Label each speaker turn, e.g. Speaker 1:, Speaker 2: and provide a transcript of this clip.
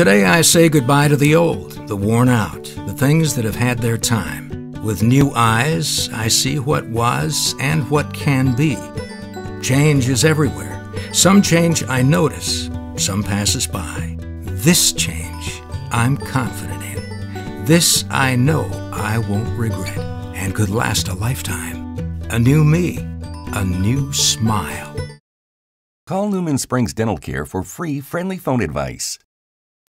Speaker 1: Today I say goodbye to the old, the worn out, the things that have had their time. With new eyes, I see what was and what can be. Change is everywhere. Some change I notice, some passes by. This change I'm confident in. This I know I won't regret and could last a lifetime. A new me, a new smile.
Speaker 2: Call Newman Springs Dental Care for free, friendly phone advice.